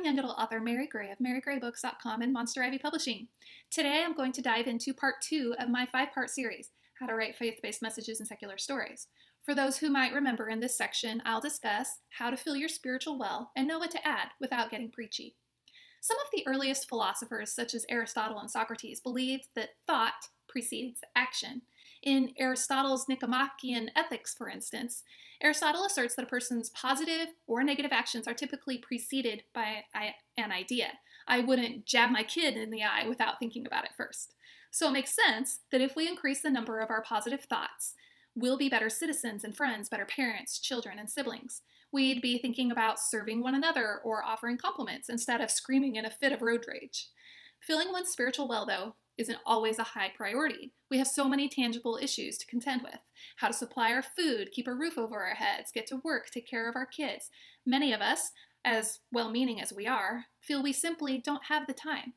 I'm young adult author Mary Gray of marygraybooks.com and Monster Ivy Publishing. Today I'm going to dive into part two of my five part series How to Write Faith Based Messages and Secular Stories. For those who might remember, in this section, I'll discuss how to fill your spiritual well and know what to add without getting preachy. Some of the earliest philosophers, such as Aristotle and Socrates, believed that thought precedes action. In Aristotle's Nicomachean Ethics, for instance, Aristotle asserts that a person's positive or negative actions are typically preceded by an idea. I wouldn't jab my kid in the eye without thinking about it first. So it makes sense that if we increase the number of our positive thoughts, we'll be better citizens and friends, better parents, children, and siblings. We'd be thinking about serving one another or offering compliments instead of screaming in a fit of road rage. Filling one's spiritual well, though, isn't always a high priority. We have so many tangible issues to contend with how to supply our food, keep a roof over our heads, get to work, take care of our kids. Many of us, as well meaning as we are, feel we simply don't have the time.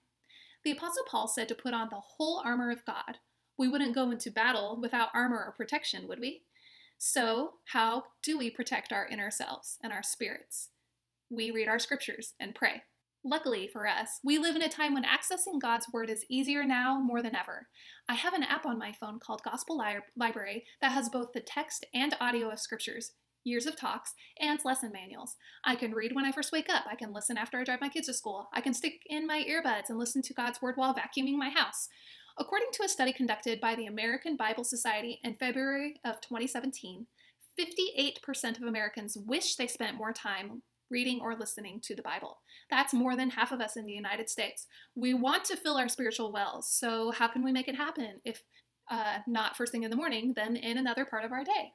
The Apostle Paul said to put on the whole armor of God. We wouldn't go into battle without armor or protection, would we? So, how do we protect our inner selves and our spirits? We read our scriptures and pray. Luckily for us, we live in a time when accessing God's Word is easier now more than ever. I have an app on my phone called Gospel Li- Library that has both the text and audio of scriptures, years of talks, and lesson manuals. I can read when I first wake up. I can listen after I drive my kids to school. I can stick in my earbuds and listen to God's Word while vacuuming my house. According to a study conducted by the American Bible Society in February of 2017, 58% of Americans wish they spent more time reading or listening to the Bible. That's more than half of us in the United States. We want to fill our spiritual wells, so how can we make it happen if uh, not first thing in the morning, then in another part of our day?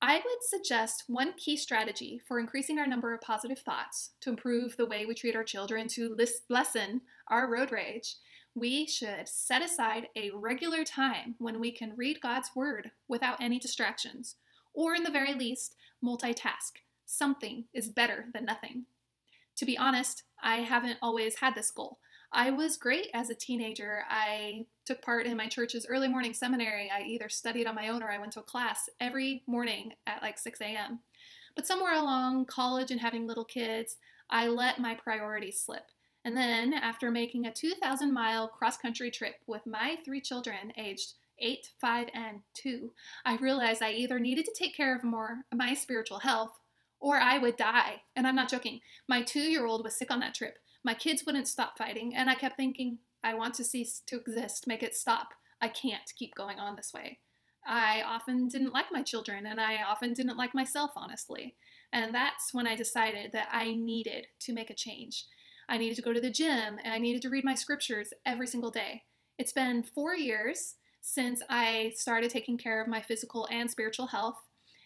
I would suggest one key strategy for increasing our number of positive thoughts to improve the way we treat our children, to lessen our road rage. We should set aside a regular time when we can read God's Word without any distractions, or in the very least, multitask something is better than nothing. To be honest, I haven't always had this goal. I was great as a teenager. I took part in my church's early morning seminary. I either studied on my own or I went to a class every morning at like 6 a.m. But somewhere along college and having little kids, I let my priorities slip. And then, after making a 2,000 mile cross country trip with my three children aged 8, 5, and 2, I realized I either needed to take care of more my spiritual health or I would die. And I'm not joking. My two year old was sick on that trip. My kids wouldn't stop fighting, and I kept thinking, I want to cease to exist, make it stop. I can't keep going on this way. I often didn't like my children, and I often didn't like myself, honestly. And that's when I decided that I needed to make a change. I needed to go to the gym, and I needed to read my scriptures every single day. It's been four years since I started taking care of my physical and spiritual health,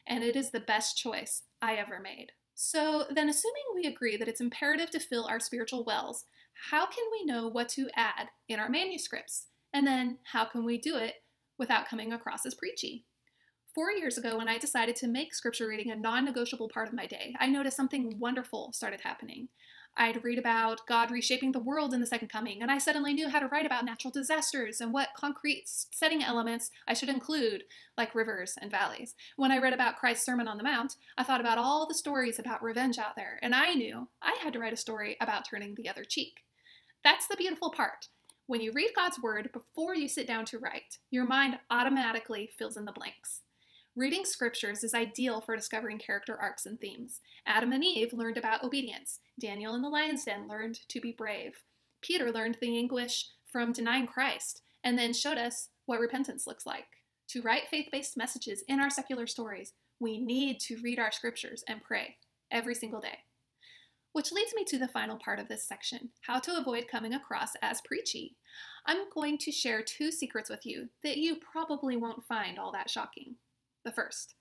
and it is the best choice I ever made. So, then, assuming we agree that it's imperative to fill our spiritual wells, how can we know what to add in our manuscripts? And then, how can we do it without coming across as preachy? Four years ago, when I decided to make scripture reading a non negotiable part of my day, I noticed something wonderful started happening. I'd read about God reshaping the world in the Second Coming, and I suddenly knew how to write about natural disasters and what concrete setting elements I should include, like rivers and valleys. When I read about Christ's Sermon on the Mount, I thought about all the stories about revenge out there, and I knew I had to write a story about turning the other cheek. That's the beautiful part. When you read God's Word before you sit down to write, your mind automatically fills in the blanks. Reading scriptures is ideal for discovering character arcs and themes. Adam and Eve learned about obedience. Daniel in the lion's den learned to be brave. Peter learned the anguish from denying Christ and then showed us what repentance looks like. To write faith based messages in our secular stories, we need to read our scriptures and pray every single day. Which leads me to the final part of this section how to avoid coming across as preachy. I'm going to share two secrets with you that you probably won't find all that shocking. The first,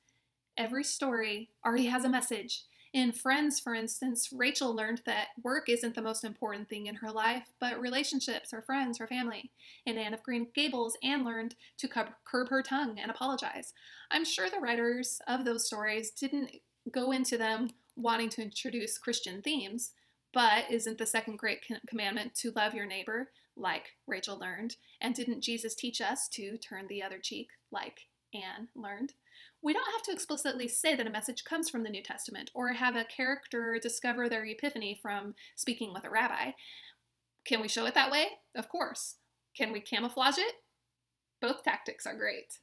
every story already has a message. In Friends, for instance, Rachel learned that work isn't the most important thing in her life, but relationships, her friends, her family. In Anne of Green Gables, Anne learned to curb her tongue and apologize. I'm sure the writers of those stories didn't go into them wanting to introduce Christian themes, but isn't the second great commandment to love your neighbor, like Rachel learned? And didn't Jesus teach us to turn the other cheek, like Anne learned, we don't have to explicitly say that a message comes from the New Testament or have a character discover their epiphany from speaking with a rabbi. Can we show it that way? Of course. Can we camouflage it? Both tactics are great.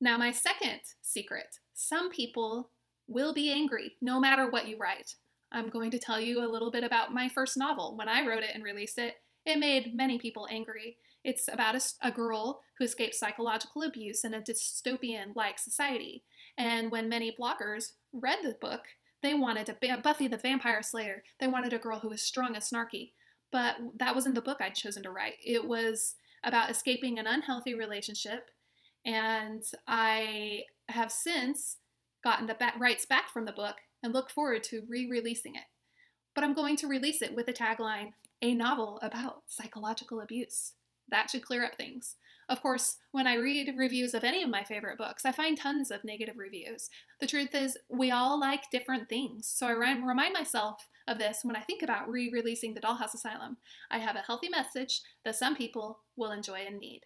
Now, my second secret some people will be angry no matter what you write. I'm going to tell you a little bit about my first novel. When I wrote it and released it, it made many people angry. It's about a, a girl who escapes psychological abuse in a dystopian like society. And when many bloggers read the book, they wanted a Buffy the Vampire Slayer. They wanted a girl who was strong and snarky. But that wasn't the book I'd chosen to write. It was about escaping an unhealthy relationship. And I have since gotten the rights back from the book and look forward to re releasing it. But I'm going to release it with the tagline A Novel About Psychological Abuse. That should clear up things. Of course, when I read reviews of any of my favorite books, I find tons of negative reviews. The truth is, we all like different things, so I remind myself of this when I think about re releasing The Dollhouse Asylum. I have a healthy message that some people will enjoy and need.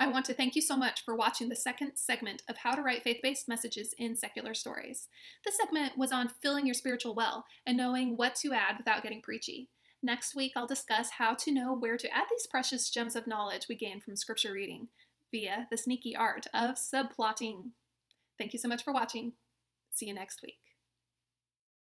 I want to thank you so much for watching the second segment of How to Write Faith Based Messages in Secular Stories. This segment was on filling your spiritual well and knowing what to add without getting preachy. Next week, I'll discuss how to know where to add these precious gems of knowledge we gain from scripture reading via the sneaky art of subplotting. Thank you so much for watching. See you next week.